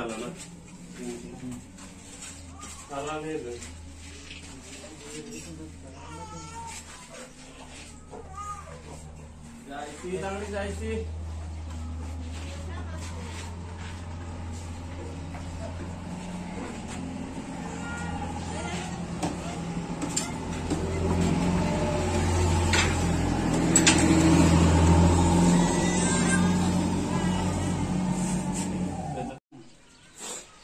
alana. Alan nerede? Jaysi, tanrı Jaysi.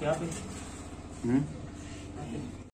क्या पे